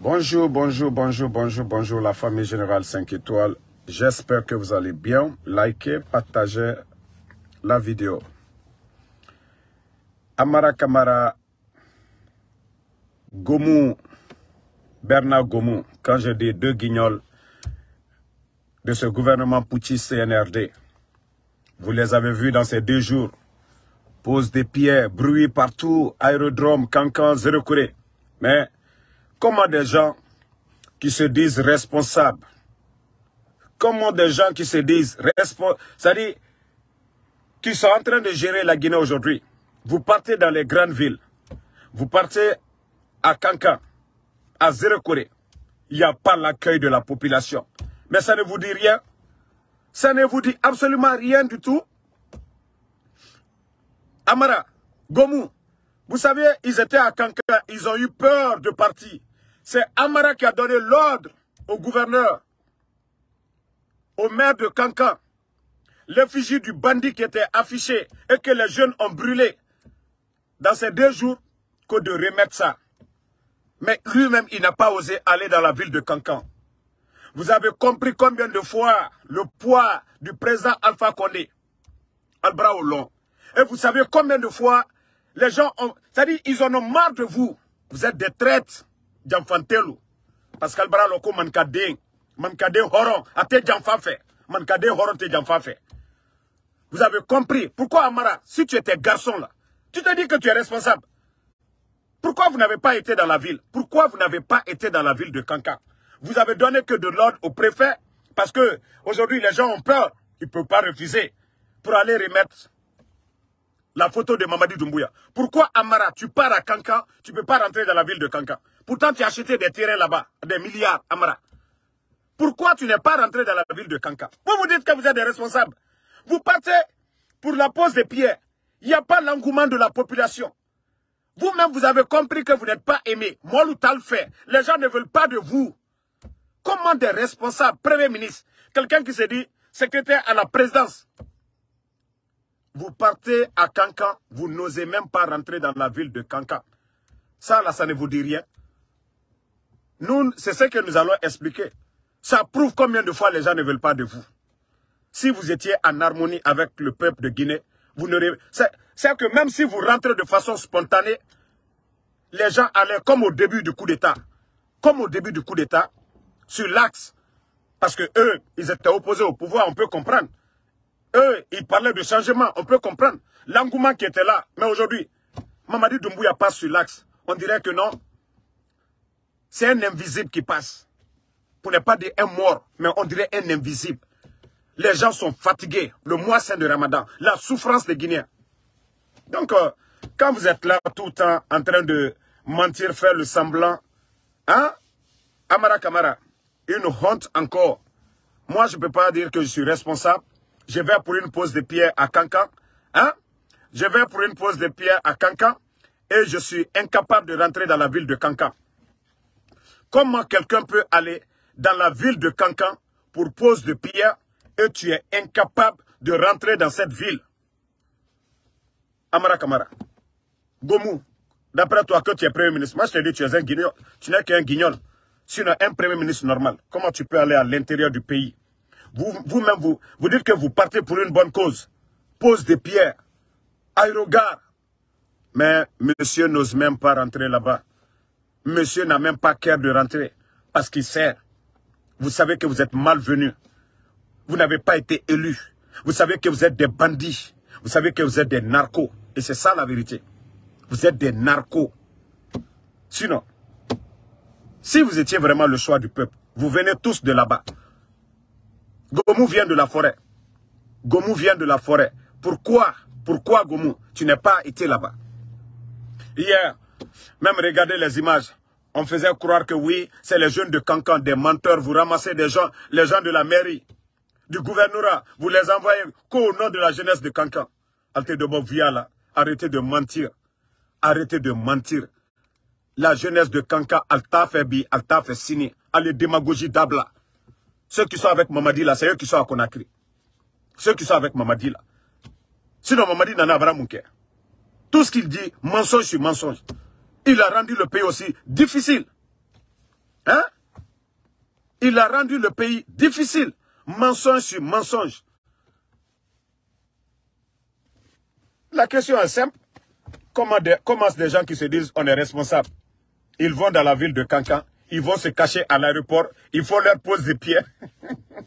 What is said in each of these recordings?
Bonjour, bonjour, bonjour, bonjour, bonjour la famille Générale 5 étoiles. J'espère que vous allez bien. Likez, partagez la vidéo. Amara Kamara, Gomou, Bernard Gomou, quand je dis deux guignols de ce gouvernement putschiste CNRD, vous les avez vus dans ces deux jours. Pose des pierres, bruit partout, aérodrome, cancan, zéro couré. Mais comment des gens qui se disent responsables, comment des gens qui se disent responsables, c'est-à-dire qui sont en train de gérer la Guinée aujourd'hui, vous partez dans les grandes villes, vous partez à Cancan, à zéro couré, il n'y a pas l'accueil de la population. Mais ça ne vous dit rien. Ça ne vous dit absolument rien du tout. Amara, Gomou, vous savez, ils étaient à Cancan, ils ont eu peur de partir. C'est Amara qui a donné l'ordre au gouverneur, au maire de Cancan, l'effigie du bandit qui était affiché et que les jeunes ont brûlé dans ces deux jours, que de remettre ça. Mais lui-même, il n'a pas osé aller dans la ville de Cancan. Vous avez compris combien de fois le poids du président Alpha Condé, Albra long. Et vous savez combien de fois les gens ont... C'est-à-dire, ils en ont marre de vous. Vous êtes des traites, Parce qu'Albra Loko mankade, mankade horon, ate Djamfafe. Mankade horon te Djamfafe. Vous avez compris. Pourquoi Amara, si tu étais garçon là, tu te dis que tu es responsable. Pourquoi vous n'avez pas été dans la ville? Pourquoi vous n'avez pas été dans la ville de Kanka? Vous avez donné que de l'ordre au préfet parce que aujourd'hui les gens ont peur. Ils ne peuvent pas refuser pour aller remettre la photo de Mamadi Doumbouya. Pourquoi Amara, tu pars à Kanka, tu ne peux pas rentrer dans la ville de Kanka Pourtant, tu as des terrains là-bas, des milliards, Amara. Pourquoi tu n'es pas rentré dans la ville de Kanka? Vous vous dites que vous êtes des responsables. Vous partez pour la pose des pierres. Il n'y a pas l'engouement de la population. Vous-même, vous avez compris que vous n'êtes pas aimé. Moloutal fait. Les gens ne veulent pas de vous. Comment des responsables, Premier ministre, quelqu'un qui se dit secrétaire à la présidence, vous partez à Cancan, vous n'osez même pas rentrer dans la ville de Cancan. Ça, là, ça ne vous dit rien. Nous, c'est ce que nous allons expliquer. Ça prouve combien de fois les gens ne veulent pas de vous. Si vous étiez en harmonie avec le peuple de Guinée, vous n'aurez... C'est que même si vous rentrez de façon spontanée, les gens allaient comme au début du coup d'État. Comme au début du coup d'État, sur l'axe. Parce que eux, ils étaient opposés au pouvoir, on peut comprendre. Eux, ils parlaient de changement, on peut comprendre. L'engouement qui était là. Mais aujourd'hui, Mamadi Doumbouya passe sur l'axe. On dirait que non. C'est un invisible qui passe. Pour ne pas dire un mort, mais on dirait un invisible. Les gens sont fatigués. Le mois saint de Ramadan. La souffrance des Guinéens. Donc, euh, quand vous êtes là tout le temps en train de mentir, faire le semblant, hein, Amara Kamara, une honte encore. Moi, je ne peux pas dire que je suis responsable. Je vais pour une pause de pierre à Cancan. Hein? Je vais pour une pause de pierre à Cancan et je suis incapable de rentrer dans la ville de Cancan. Comment quelqu'un peut aller dans la ville de Cancan pour pose de pierre et tu es incapable de rentrer dans cette ville? Amara Kamara, Gomou, d'après toi que tu es premier ministre, moi je te dis tu es un guignol, tu n'es qu'un guignol. Sinon un premier ministre normal, comment tu peux aller à l'intérieur du pays? Vous-même, vous, vous, dites que vous partez pour une bonne cause. Pose des pierres, aérogare. Mais monsieur n'ose même pas rentrer là-bas. Monsieur n'a même pas cœur de rentrer parce qu'il sait. Vous savez que vous êtes malvenu. Vous n'avez pas été élu. Vous savez que vous êtes des bandits. Vous savez que vous êtes des narcos. Et c'est ça la vérité. Vous êtes des narcos. Sinon, si vous étiez vraiment le choix du peuple, vous venez tous de là-bas. Gomou vient de la forêt. Gomou vient de la forêt. Pourquoi? Pourquoi Gomou? Tu n'es pas été là-bas. Hier, même regardez les images. On faisait croire que oui, c'est les jeunes de Cancan, des menteurs. Vous ramassez des gens, les gens de la mairie, du gouvernorat. Vous les envoyez qu'au nom de la jeunesse de Cancan. arrêtez de mentir. Arrêtez de mentir. La jeunesse de Cancan, Alta fait bi, Alta fait signer. Allez, démagogie d'Abla. Ceux qui sont avec Mamadi là, c'est eux qui sont à Conakry. Ceux qui sont avec Mamadi là. Sinon, Mamadi n'en a pas Tout ce qu'il dit, mensonge sur mensonge. Il a rendu le pays aussi difficile. Hein? Il a rendu le pays difficile. Mensonge sur mensonge. La question est simple. Comment comment des gens qui se disent on est responsable? Ils vont dans la ville de Cancan, ils vont se cacher à l'aéroport, il faut leur poser des pieds.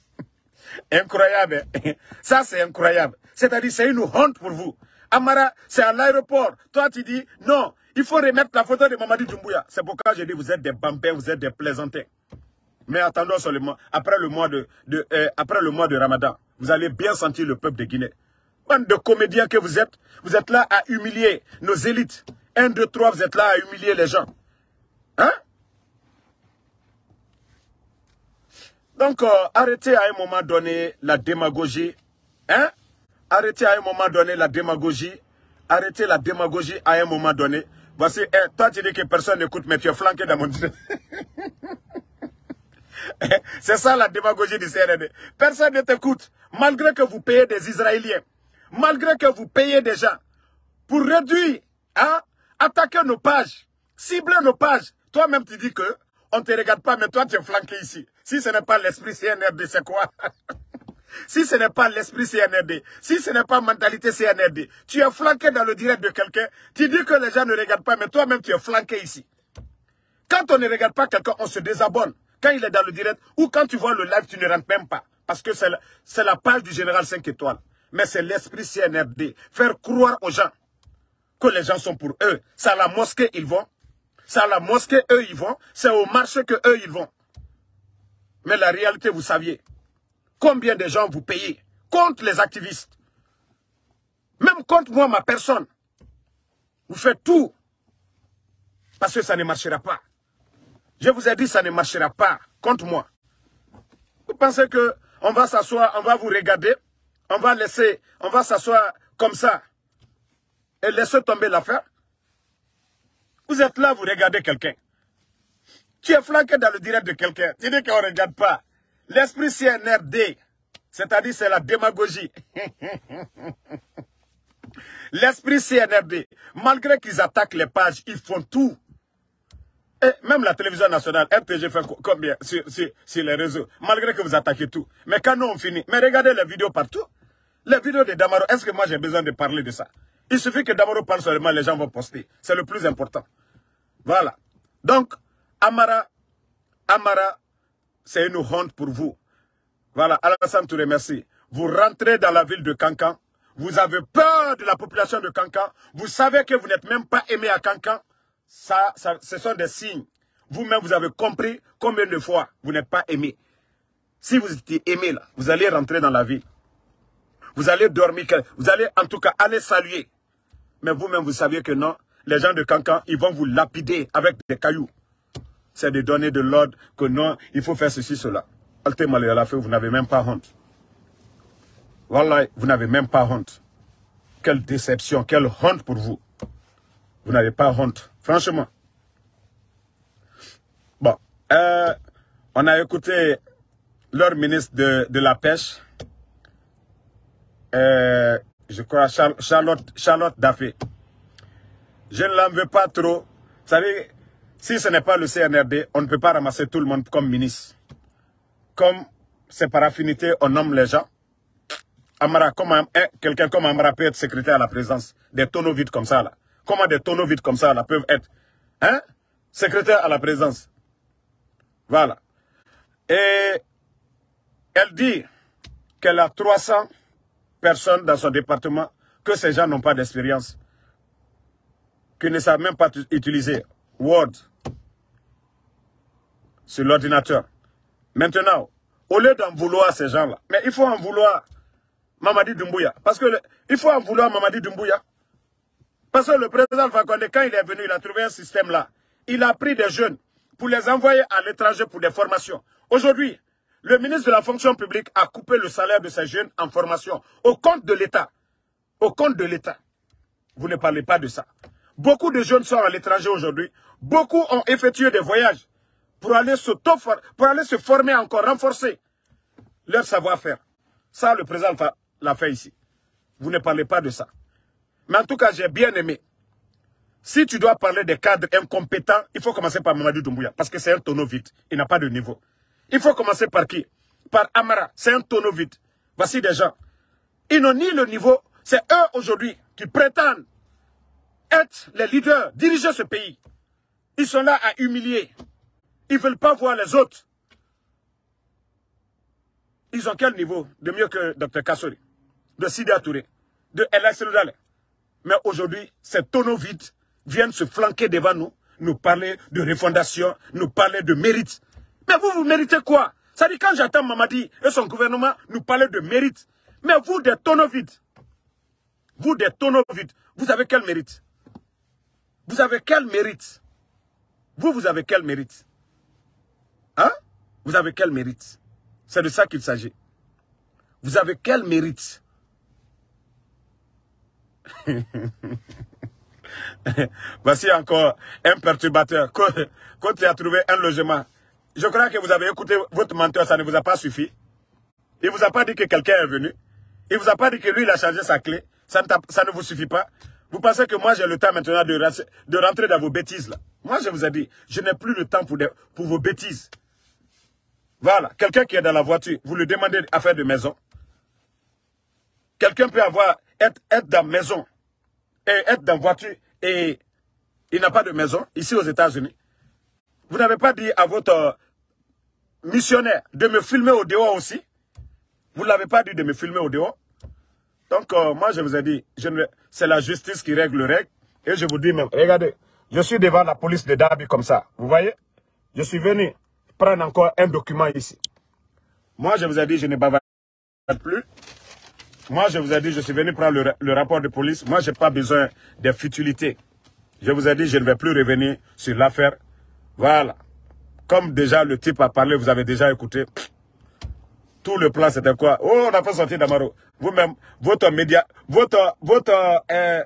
incroyable. Hein? Ça, c'est incroyable. C'est-à-dire, c'est une honte pour vous. Amara, c'est à l'aéroport. Toi, tu dis, non, il faut remettre la photo de Mamadi Doumbouya. C'est pourquoi je dis, vous êtes des bambins, vous êtes des plaisantins. Mais attendons seulement, après le mois de, euh, après le mois de Ramadan, vous allez bien sentir le peuple de Guinée. Bande de comédiens que vous êtes, vous êtes là à humilier nos élites. Un, deux, trois, vous êtes là à humilier les gens. Hein? Donc, euh, arrêtez à un moment donné la démagogie. Hein? Arrêtez à un moment donné la démagogie. Arrêtez la démagogie à un moment donné. Voici, toi tu dis que personne n'écoute, mais tu es flanqué dans mon... C'est ça la démagogie du CND. Personne ne t'écoute, malgré que vous payez des Israéliens, malgré que vous payez des gens, pour réduire, hein, attaquer nos pages, cibler nos pages. Toi-même tu dis que on ne te regarde pas, mais toi tu es flanqué ici. Si ce n'est pas l'esprit CNRD, c'est quoi? Si ce n'est pas l'esprit CNRD, si ce n'est pas mentalité CNRD, tu es flanqué dans le direct de quelqu'un, tu dis que les gens ne regardent pas, mais toi-même tu es flanqué ici. Quand on ne regarde pas quelqu'un, on se désabonne. Quand il est dans le direct, ou quand tu vois le live, tu ne rentres même pas. Parce que c'est la, page du général 5 étoiles. Mais c'est l'esprit CNRD. Faire croire aux gens que les gens sont pour eux. C'est à la mosquée, ils vont. C'est à la mosquée, eux, ils vont. C'est au marché que eux, ils vont. Mais la réalité, vous saviez, Combien de gens vous payez contre les activistes? Même contre moi, ma personne. Vous faites tout. Parce que ça ne marchera pas. Je vous ai dit, ça ne marchera pas contre moi. Vous pensez que on va s'asseoir, on va vous regarder, on va laisser, on va s'asseoir comme ça et laisser tomber l'affaire? Vous êtes là, vous regardez quelqu'un. Tu es flanqué dans le direct de quelqu'un. Tu dis qu'on ne regarde pas. L'esprit CNRD, c'est-à-dire c'est la démagogie. L'esprit CNRD, malgré qu'ils attaquent les pages, ils font tout. Et même la télévision nationale, RTG fait combien sur, les réseaux, malgré que vous attaquez tout. Mais quand nous on finit, mais regardez les vidéos partout. Les vidéos de Damaro, est-ce que moi j'ai besoin de parler de ça? Il suffit que Damaro parle seulement, les gens vont poster. C'est le plus important. Voilà. Donc, Amara, Amara c'est une honte pour vous. Voilà, Alassane Touré, merci. Vous rentrez dans la ville de Cancan, vous avez peur de la population de Cancan, vous savez que vous n'êtes même pas aimé à Cancan, ça, ça, ce sont des signes. Vous-même, vous avez compris combien de fois vous n'êtes pas aimé. Si vous étiez aimé, là, vous allez rentrer dans la ville. Vous allez dormir, vous allez en tout cas aller saluer. Mais vous-même, vous saviez que non, les gens de Cancan, ils vont vous lapider avec des cailloux c'est de donner de l'ordre que non, il faut faire ceci, cela. Vous n'avez même pas honte. Voilà, vous n'avez même pas honte. Quelle déception, quelle honte pour vous. Vous n'avez pas honte, franchement. Bon, euh, on a écouté leur ministre de, de la Pêche, euh, je crois Charlotte, Charlotte. Je ne l'en veux pas trop. Vous savez, si ce n'est pas le CNRD, on ne peut pas ramasser tout le monde comme ministre. Comme c'est par affinité, on nomme les gens. Amara, comment quelqu'un comme Amara peut être secrétaire à la présidence Des tonneaux vides comme ça, là? Comment des tonneaux vides comme ça, là, peuvent être hein, secrétaire à la présidence? Voilà. Et elle dit qu'elle a 300 personnes dans son département, que ces gens n'ont pas d'expérience, qu'ils ne savent même pas utiliser Word, sur l'ordinateur. Maintenant, au lieu d'en vouloir ces gens-là, mais il faut en vouloir Mamadi Doumbouya. Parce que il faut en vouloir Mamadi Doumbouya. Parce que le président Fakonde, quand il est venu, il a trouvé un système là. Il a pris des jeunes pour les envoyer à l'étranger pour des formations. Aujourd'hui, le ministre de la fonction publique a coupé le salaire de ces jeunes en formation au compte de l'État. Au compte de l'État. Vous ne parlez pas de ça. Beaucoup de jeunes sont à l'étranger aujourd'hui. Beaucoup ont effectué des voyages pour aller se, pour aller se former encore, renforcer leur savoir-faire. Ça, le président l'a fait ici. Vous ne parlez pas de ça. Mais en tout cas, j'ai bien aimé. Si tu dois parler des cadres incompétents, il faut commencer par Mamadou Doumbouya, parce que c'est un tonneau vide. Il n'a pas de niveau. Il faut commencer par qui? Par Amara. C'est un tonneau vide. Voici des gens. Ils n'ont ni le niveau. C'est eux aujourd'hui qui prétendent être les leaders, diriger ce pays. Ils sont là à humilier. Ils ne veulent pas voir les autres. Ils ont quel niveau de mieux que Dr Kassori, de Sidi Touré, de Elas Mais aujourd'hui, ces tonneaux vides viennent se flanquer devant nous, nous parler de refondation, nous parler de mérite. Mais vous, vous méritez quoi? Ça dit quand j'attends Mamadi et son gouvernement nous parler de mérite. Mais vous, des tonneaux vides, vous, des tonneaux vides, vous avez quel mérite? Vous avez quel mérite? Vous, vous avez quel mérite? Hein? Vous avez quel mérite? C'est de ça qu'il s'agit. Vous avez quel mérite? Voici encore un perturbateur. Quand tu as trouvé un logement, je crois que vous avez écouté votre menteur, ça ne vous a pas suffi. Il ne vous a pas dit que quelqu'un est venu. Il ne vous a pas dit que lui, il a changé sa clé. Ça ne, ça ne vous suffit pas. Vous pensez que moi, j'ai le temps maintenant de, rentrer dans vos bêtises là? Moi, je vous ai dit, je n'ai plus le temps pour, vos bêtises. Voilà. Quelqu'un qui est dans la voiture, vous lui demandez à faire de maison. Quelqu'un peut avoir, être, être dans maison et être dans voiture et il n'a pas de maison ici aux États-Unis. Vous n'avez pas dit à votre missionnaire de me filmer au dehors aussi? Vous ne l'avez pas dit de me filmer au dehors? Donc, euh, moi, je vous ai dit, c'est la justice qui règle le règle. Et je vous dis même, regardez, je suis devant la police de Darby comme ça. Vous voyez? Je suis venu prendre encore un document ici. Moi, je vous ai dit, je ne bavarde plus. Moi, je vous ai dit, je suis venu prendre le, rapport de police. Moi, je n'ai pas besoin de futilités. Je vous ai dit, je ne vais plus revenir sur l'affaire. Voilà. Comme déjà le type a parlé, vous avez déjà écouté. Tout le plan, c'était quoi? Oh, on a fait sortir Damaro. Vous-même, votre média, votre, votre euh,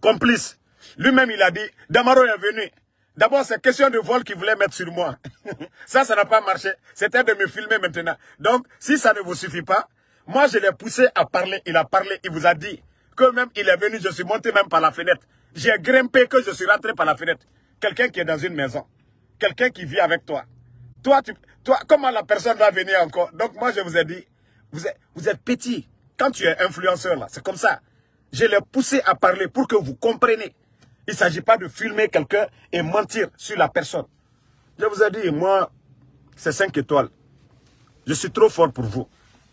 complice, lui-même, il a dit, Damaro est venu. D'abord, c'est question de vol qu'il voulait mettre sur moi. ça, ça n'a pas marché. C'était de me filmer maintenant. Donc, si ça ne vous suffit pas, moi, je l'ai poussé à parler. Il a parlé, il vous a dit que même il est venu, je suis monté même par la fenêtre. J'ai grimpé que je suis rentré par la fenêtre. Quelqu'un qui est dans une maison. Quelqu'un qui vit avec toi. Toi, tu, toi, comment la personne va venir encore? Donc moi, je vous ai dit, vous êtes, vous êtes petit. Quand tu es influenceur, là, c'est comme ça. Je l'ai poussé à parler pour que vous compreniez. Il ne s'agit pas de filmer quelqu'un et mentir sur la personne. Je vous ai dit, moi, c'est 5 étoiles. Je suis trop fort pour vous.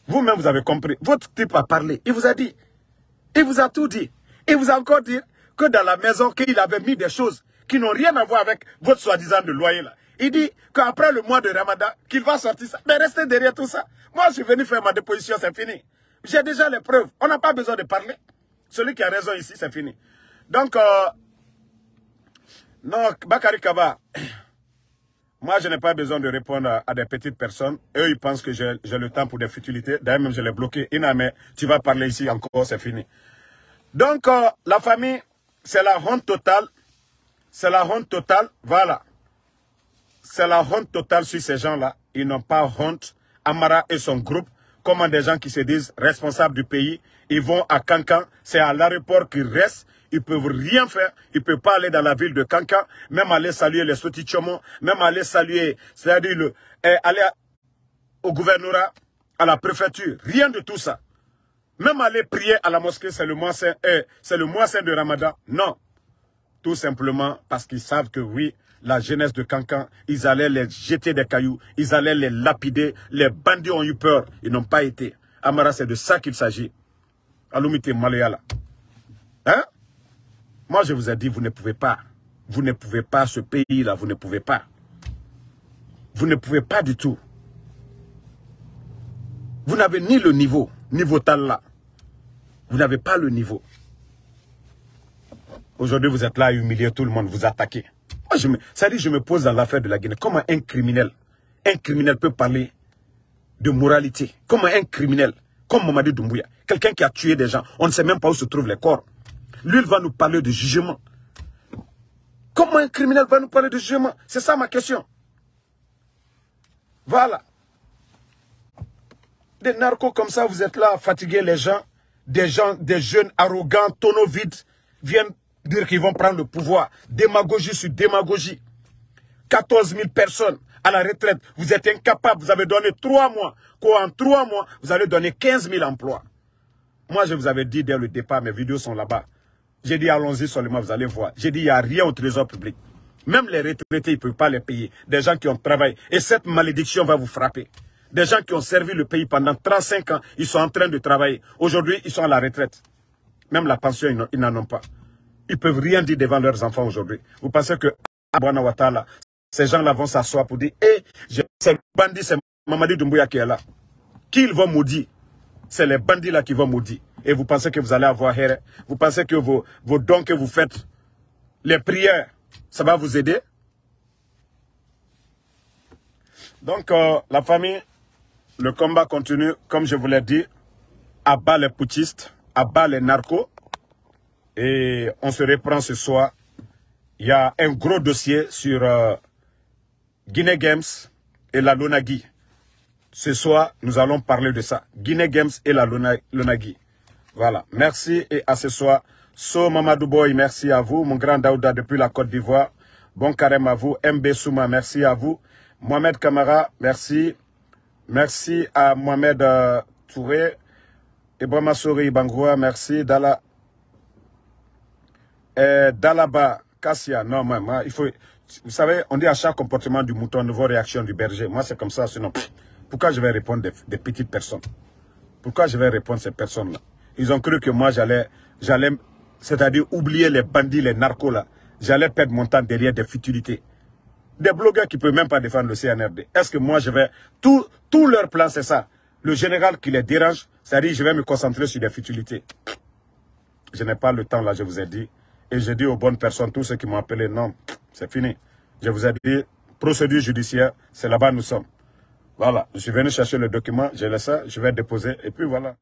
Vous-même, vous avez compris. Votre type a parlé. Il vous a dit. Il vous a tout dit. Il vous a encore dit que dans la maison, qu'il avait mis des choses qui n'ont rien à voir avec votre soi-disant de loyer là. Il dit qu'après le mois de Ramadan, qu'il va sortir ça. Mais restez derrière tout ça. Moi, je suis venu faire ma déposition, c'est fini. J'ai déjà les preuves. On n'a pas besoin de parler. Celui qui a raison ici, c'est fini. Donc, euh, non, Bakari Kaba, moi, je n'ai pas besoin de répondre à, des petites personnes. Eux, ils pensent que j'ai le temps pour des futilités. D'ailleurs, même je l'ai bloqué. Ina, mais tu vas parler ici encore, c'est fini. Donc, euh, la famille, c'est la honte totale. C'est la honte totale. Voilà. C'est la honte totale sur ces gens-là. Ils n'ont pas honte. Amara et son groupe, comme des gens qui se disent responsables du pays, ils vont à Cancan. C'est à l'aéroport qu'ils restent. Ils peuvent rien faire. Ils ne peuvent pas aller dans la ville de Cancan, même aller saluer les Sotichomon, même aller saluer, c'est-à-dire eh, aller au gouvernorat, à la préfecture. Rien de tout ça. Même aller prier à la mosquée, c'est le mois eh, c'est le mois saint de Ramadan. Non. Tout simplement parce qu'ils savent que oui, la jeunesse de Cancan, ils allaient les jeter des cailloux, ils allaient les lapider, les bandits ont eu peur, ils n'ont pas été. Amara, c'est de ça qu'il s'agit. Alumite Malayala. Hein? Moi, je vous ai dit, vous ne pouvez pas. Vous ne pouvez pas, ce pays-là, vous ne pouvez pas. Vous ne pouvez pas du tout. Vous n'avez ni le niveau, niveau tal là. Vous n'avez pas le niveau. Aujourd'hui, vous êtes là à humilier tout le monde, vous attaquez. Moi, je me, ça dit, je me pose dans l'affaire de la Guinée. Comment un criminel, un criminel peut parler de moralité? Comment un criminel, comme Mamadi Doumbouya, quelqu'un qui a tué des gens, on ne sait même pas où se trouvent les corps. Lui, il va nous parler de jugement. Comment un criminel va nous parler de jugement? C'est ça ma question. Voilà. Des narcos comme ça, vous êtes là à fatiguer les gens. Des gens, des jeunes arrogants, tonneaux vides, viennent dire qu'ils vont prendre le pouvoir. Démagogie sur démagogie. 14 000 personnes à la retraite. Vous êtes incapable. Vous avez donné trois mois. Quoi, en trois mois, vous allez donner 15 000 emplois. Moi, je vous avais dit dès le départ, mes vidéos sont là-bas. J'ai dit, allons-y seulement, vous allez voir. J'ai dit, il n'y a rien au trésor public. Même les retraités, ils ne peuvent pas les payer. Des gens qui ont travaillé. Et cette malédiction va vous frapper. Des gens qui ont servi le pays pendant 35 ans, ils sont en train de travailler. Aujourd'hui, ils sont à la retraite. Même la pension, ils n'en ont pas. Ils peuvent rien dire devant leurs enfants aujourd'hui. Vous pensez que ces gens-là vont s'asseoir pour dire, hé, eh, c'est bandit, c'est Mamadi Doumbouya qui est là. Qui ils vont maudire? C'est les bandits là qui vont maudire. Et vous pensez que vous allez avoir Here Vous pensez que vos, vos dons que vous faites, les prières, ça va vous aider? Donc, euh, la famille, le combat continue, comme je vous l'ai dit, à bas les putschistes, à bas les narcos. Et on se reprend ce soir. Il y a un gros dossier sur euh, Guinée Games et la Lonagui. Ce soir, nous allons parler de ça. Guinée Games et la Lonagui. Voilà. Merci et à ce soir. So Mamadou Boy, merci à vous. Mon grand Daouda depuis la Côte d'Ivoire. Bon carême à vous. MB merci à vous. Mohamed Kamara, merci. Merci à Mohamed euh, Touré. Ibrahima Souri Bangoua, merci. Dala, euh, Dalaba Kassia, non, moi, il faut... Vous savez, on dit à chaque comportement du mouton, nouvelle réaction du berger. Moi, c'est comme ça, sinon, pourquoi je vais répondre des, petites personnes? Pourquoi je vais répondre ces personnes-là? Ils ont cru que moi, j'allais, j'allais, c'est-à-dire oublier les bandits, les narcos, là. J'allais perdre mon temps derrière des futilités. Des blogueurs qui ne peuvent même pas défendre le CNRD. Est-ce que moi, je vais... Tout, tout leur plan, c'est ça. Le général qui les dérange, c'est-à-dire je vais me concentrer sur des futilités. Je n'ai pas le temps, là, je vous ai dit. Et j'ai dit aux bonnes personnes, tous ceux qui m'ont appelé, non, c'est fini. Je vous ai dit, procédure judiciaire, c'est là-bas nous sommes. Voilà, je suis venu chercher le document, j'ai laissé je vais déposer, et puis voilà.